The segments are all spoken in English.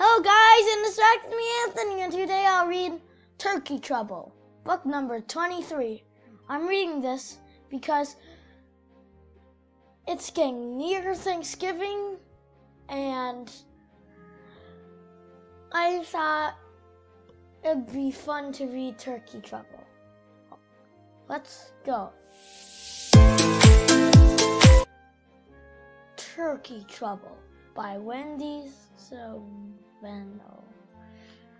Hello guys, and this is me Anthony, and today I'll read Turkey Trouble, book number 23. I'm reading this because it's getting near Thanksgiving, and I thought it'd be fun to read Turkey Trouble. Let's go. Turkey Trouble by Wendy's, Wendi Silvano.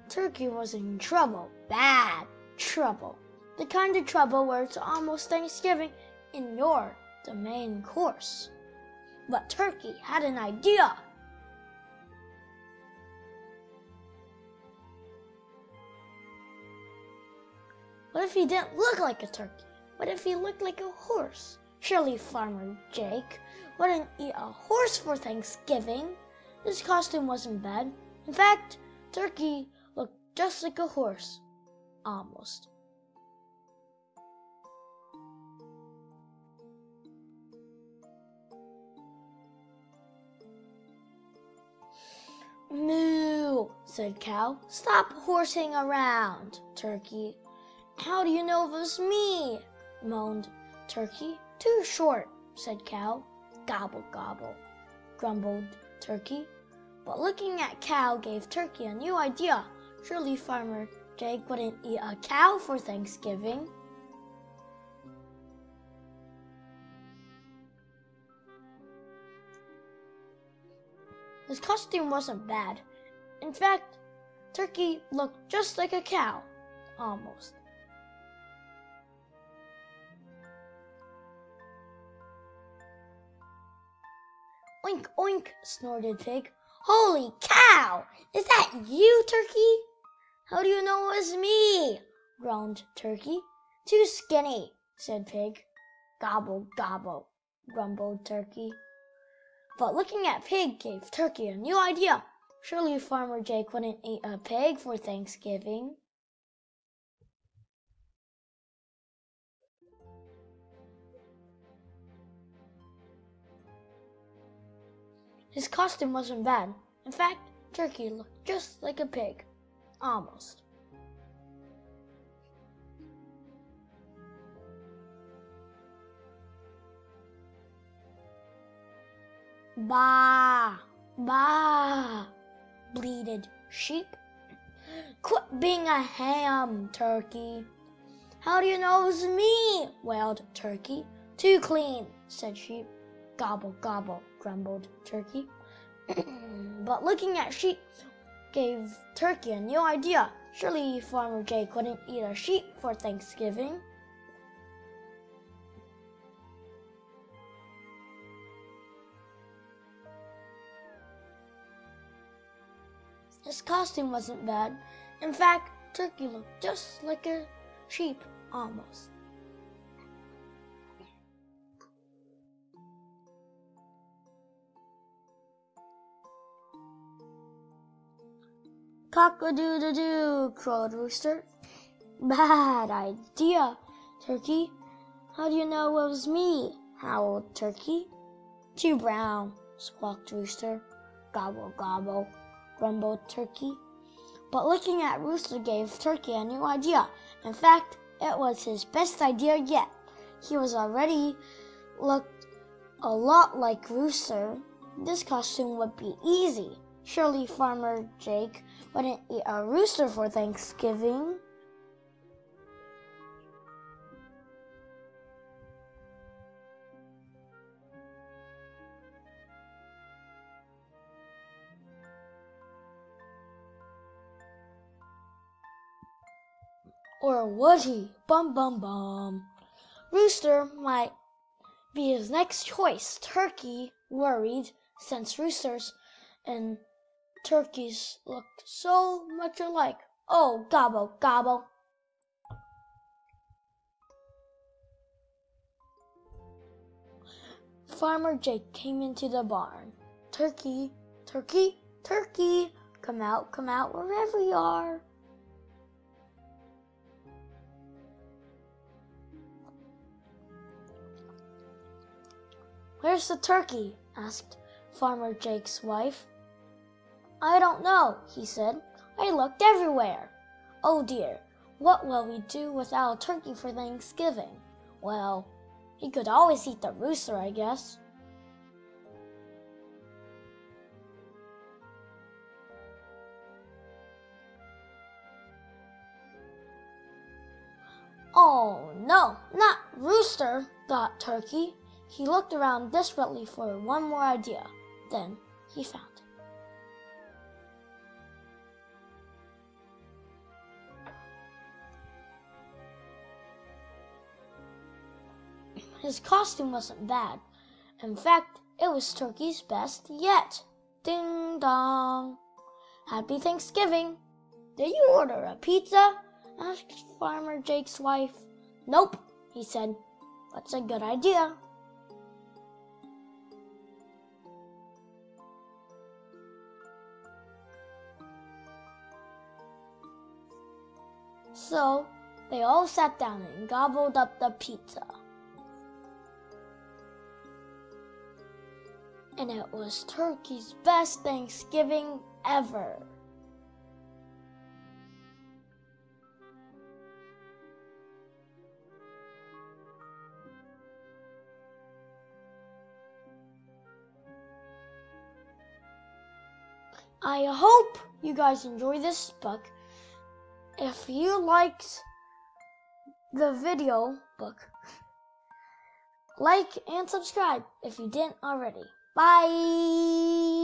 Turkey was in trouble, bad trouble. The kind of trouble where it's almost Thanksgiving and you're the main course. But Turkey had an idea. What if he didn't look like a turkey? What if he looked like a horse? Surely Farmer Jake wouldn't eat a horse for Thanksgiving. His costume wasn't bad. In fact, Turkey looked just like a horse. Almost. Moo, said Cow. Stop horsing around, Turkey. How do you know it was me? moaned Turkey. Too short, said Cow. Gobble, gobble, grumbled Turkey. But looking at Cow gave Turkey a new idea. Surely Farmer Jake wouldn't eat a cow for Thanksgiving. His costume wasn't bad. In fact, Turkey looked just like a cow, almost. Oink, oink, snorted Pig. Holy cow! Is that you, Turkey? How do you know it was me? groaned Turkey. Too skinny, said Pig. Gobble, gobble, grumbled Turkey. But looking at Pig gave Turkey a new idea. Surely Farmer Jake wouldn't eat a pig for Thanksgiving. His costume wasn't bad. In fact, Turkey looked just like a pig. Almost. Bah, bah, bleated Sheep. Quit being a ham, Turkey. How do you know it was me? wailed Turkey. Too clean, said Sheep. Gobble, gobble, grumbled Turkey. but looking at sheep gave Turkey a new idea. Surely Farmer Jake couldn't eat a sheep for Thanksgiving. His costume wasn't bad. In fact, Turkey looked just like a sheep, almost. Cock-a-doodle-doo, crowed Rooster. Bad idea, Turkey. How do you know it was me? howled Turkey. Too brown, squawked Rooster. Gobble, gobble, grumbled Turkey. But looking at Rooster gave Turkey a new idea. In fact, it was his best idea yet. He was already looked a lot like Rooster. This costume would be easy. Surely Farmer Jake wouldn't eat a rooster for Thanksgiving. Or would he? Bum bum bum. Rooster might be his next choice. Turkey worried since roosters and turkeys looked so much alike. Oh, gobble, gobble. Farmer Jake came into the barn. Turkey, turkey, turkey, come out, come out, wherever you are. Where's the turkey? asked Farmer Jake's wife. I don't know, he said. I looked everywhere. Oh dear, what will we do without a turkey for Thanksgiving? Well, he could always eat the rooster, I guess. Oh no, not Rooster, thought Turkey. He looked around desperately for one more idea. Then he found it. His costume wasn't bad. In fact, it was Turkey's best yet. Ding dong! Happy Thanksgiving! Did you order a pizza? asked Farmer Jake's wife. Nope, he said. That's a good idea. So they all sat down and gobbled up the pizza. And it was Turkey's best Thanksgiving ever. I hope you guys enjoy this book. If you liked the video book, like and subscribe if you didn't already. Bye.